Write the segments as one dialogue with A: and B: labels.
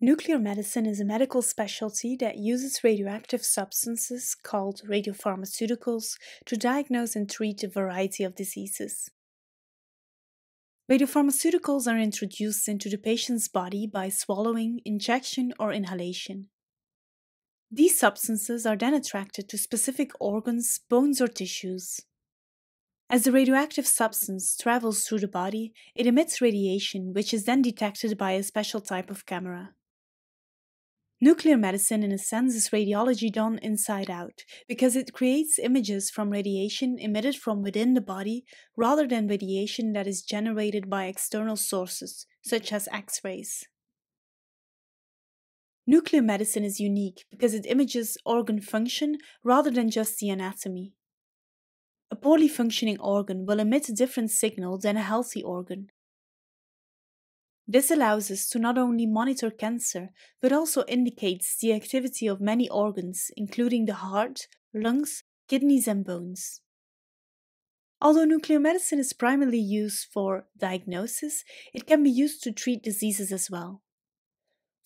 A: Nuclear medicine is a medical specialty that uses radioactive substances called radiopharmaceuticals to diagnose and treat a variety of diseases. Radiopharmaceuticals are introduced into the patient's body by swallowing, injection, or inhalation. These substances are then attracted to specific organs, bones, or tissues. As the radioactive substance travels through the body, it emits radiation, which is then detected by a special type of camera. Nuclear medicine, in a sense, is radiology done inside out, because it creates images from radiation emitted from within the body rather than radiation that is generated by external sources, such as X rays. Nuclear medicine is unique because it images organ function rather than just the anatomy. A poorly functioning organ will emit a different signal than a healthy organ, this allows us to not only monitor cancer, but also indicates the activity of many organs, including the heart, lungs, kidneys, and bones. Although nuclear medicine is primarily used for diagnosis, it can be used to treat diseases as well.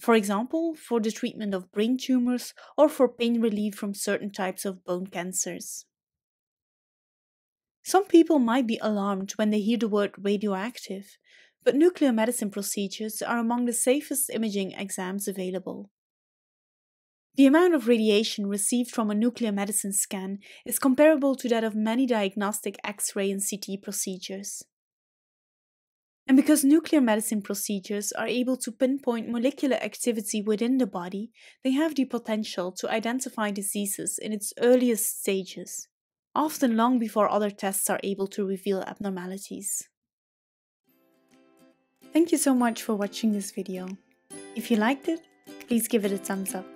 A: For example, for the treatment of brain tumors or for pain relief from certain types of bone cancers. Some people might be alarmed when they hear the word radioactive, but nuclear medicine procedures are among the safest imaging exams available. The amount of radiation received from a nuclear medicine scan is comparable to that of many diagnostic X ray and CT procedures. And because nuclear medicine procedures are able to pinpoint molecular activity within the body, they have the potential to identify diseases in its earliest stages, often long before other tests are able to reveal abnormalities. Thank you so much for watching this video. If you liked it, please give it a thumbs up.